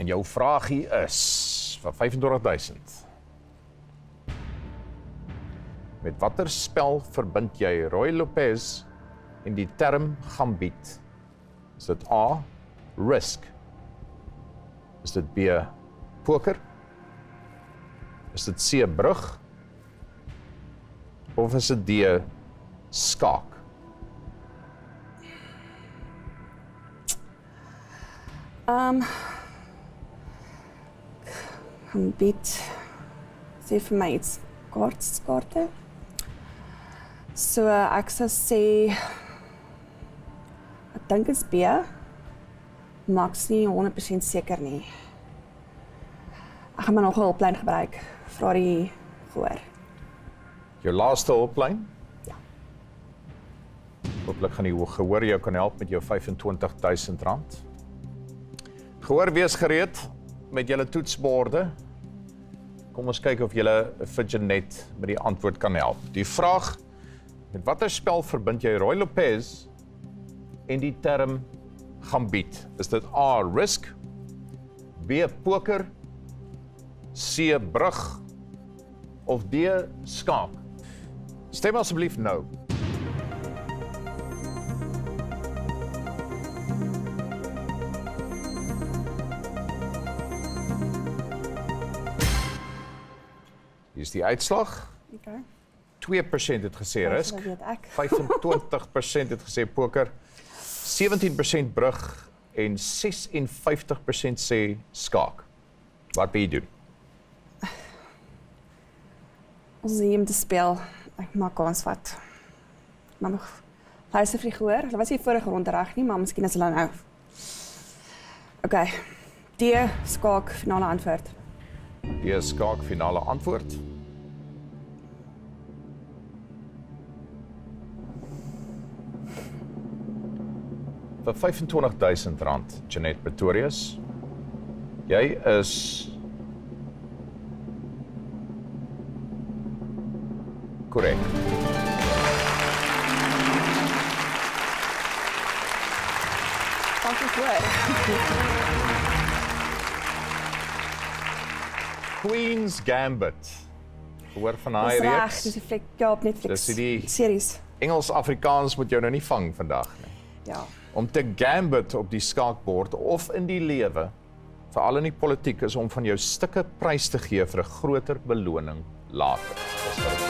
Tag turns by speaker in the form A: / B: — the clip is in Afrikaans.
A: En jou vraagie is vir 25000. Met watter spel verbind jy Roy Lopez en die term gambit? Is dit A risk? Is dit B poker? Is dit C brug? Of is dit D skaak?
B: Ehm um, bit sê vir my iets kort kaarte. So ek sou sê ek dink dit is B. Is nie 100% seker nie. Ek gaan maar nog 'n hulplyn gebruik vir die gehoor.
A: Jou laaste hulplyn?
B: Ja.
A: Hooplik gaan die gehoor jou kan help met jou R25000. Gehoor wees gereed met julle toetsborde. Kom ons kyk of julle vir Janet met die antwoord kan help. Die vraag: Met watter spel verbind jy Roy Lopez en die term Gambit? Is dit A risk, B poker, C brug of D skaak? Stem asseblief nou. 0765366961. Hier's die uitslag.
B: Okay.
A: 2% het gesê risk.
B: Dit weet ek.
A: 25% het gesê poker. 17% brug en 56% sê skaak. Wat wil jy doen?
B: Ons is hier om te speel. Ek maak kans vat. Maar nog luister vir die gehoor. Hulle was hier vorige ronde reg nie, maar miskien is hulle nou. OK. Die skaak finale antwoord.
A: Die skaak finale antwoord. vir R25000 Janet Pretorius. Jy is korrek.
B: Dankie hoor.
A: Queen's Gambit. Hoor van daai
B: Dis reg,
A: reeks.
B: dis 'n fliek ja, op Netflix.
A: Dis die-
B: series.
A: Engels Afrikaans moet jou nou nie vang vandag nie.
B: Ja.
A: Om te gambit op die skaakbord of in die lewe, veral in die politiek is om van jou stukke prys te gee vir 'n groter beloning later. Dis wat